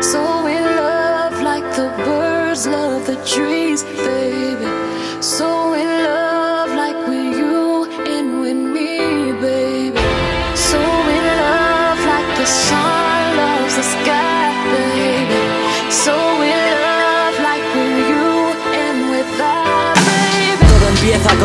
So we love like the birds love the trees, baby.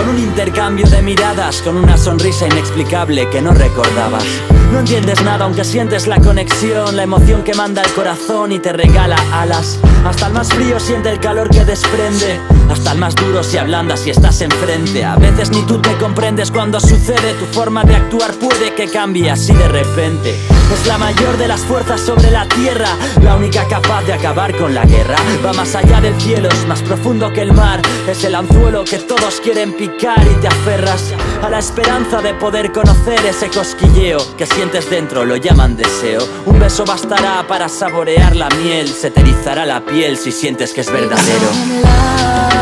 Con un intercambio de miradas, con una sonrisa inexplicable que no recordabas. No entiendes nada aunque sientes la conexión, la emoción que manda el corazón y te regala alas. Hasta el más frío siente el calor que desprende, hasta el más duro se ablanda si estás enfrente. A veces ni tú te comprendes cuando sucede, tu forma de actuar puede que cambie así de repente. Es la mayor de las fuerzas sobre la tierra, la única capaz de acabar con la guerra. Va más allá del cielo, es más profundo que el mar, es el anzuelo que todos quieren picar y te aferras a la esperanza de poder conocer ese cosquilleo que sientes dentro, lo llaman deseo. Un beso bastará para saborear la miel, se te erizará la piel si sientes que es verdadero.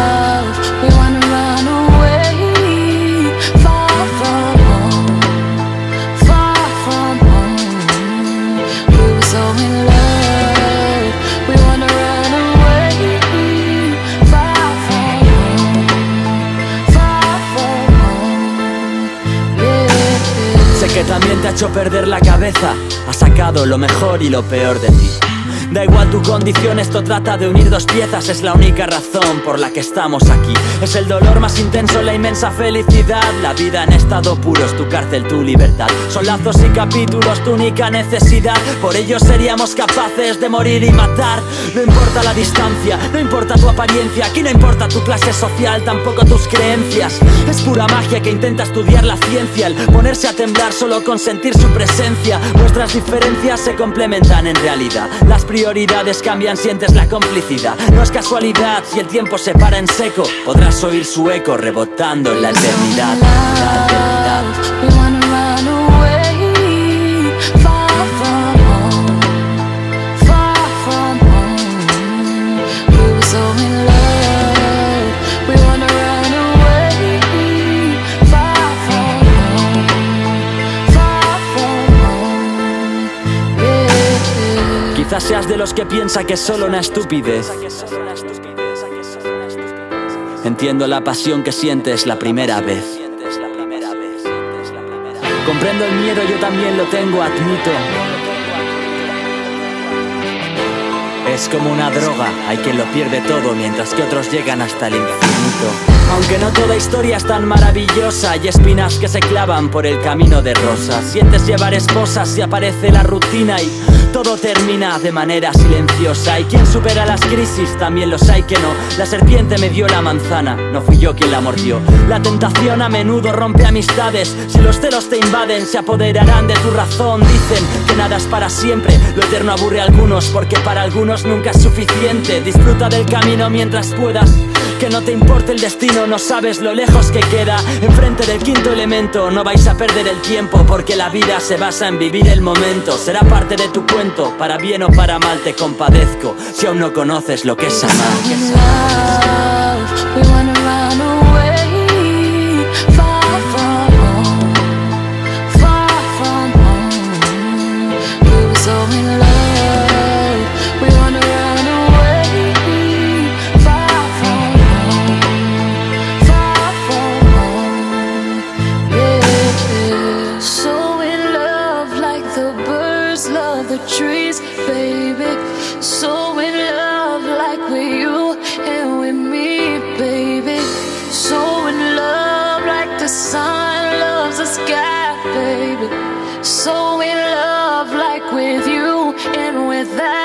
Que también te ha hecho perder la cabeza, ha sacado lo mejor y lo peor de ti. Da igual tu condición, esto trata de unir dos piezas, es la única razón por la que estamos aquí. Es el dolor más intenso, la inmensa felicidad. La vida en estado puro es tu cárcel, tu libertad. Son lazos y capítulos, tu única necesidad. Por ello seríamos capaces de morir y matar. No importa la distancia, no importa tu apariencia, aquí no importa tu clase social, tampoco tus creencias. Es pura magia que intenta estudiar la ciencia, el ponerse a temblar solo con sentir su presencia. Nuestras diferencias se complementan en realidad. Las prioridades cambian, sientes la complicidad. No es casualidad si el tiempo se para en seco. Podrás oír su eco rebotando en la eternidad. La eternidad. Seas de los que piensa que es solo una estupidez. Entiendo la pasión que sientes la primera vez. Comprendo el miedo, yo también lo tengo, admito. Es como una droga, hay quien lo pierde todo mientras que otros llegan hasta el infinito. Aunque no toda historia es tan maravillosa, hay espinas que se clavan por el camino de rosas. Sientes llevar esposas y aparece la rutina y todo termina de manera silenciosa. Hay quien supera las crisis, también los hay que no. La serpiente me dio la manzana, no fui yo quien la mordió. La tentación a menudo rompe amistades. Si los celos te invaden, se apoderarán de tu razón. Dicen que nada es para siempre, lo eterno aburre a algunos porque para algunos nunca es suficiente. Disfruta del camino mientras puedas. Que no te importe el destino, no sabes lo lejos que queda. Enfrente del quinto elemento, no vais a perder el tiempo, porque la vida se basa en vivir el momento. Será parte de tu cuento, para bien o para mal te compadezco. Si aún no conoces lo que es amar. the trees, baby. So in love like with you and with me, baby. So in love like the sun loves the sky, baby. So in love like with you and with that.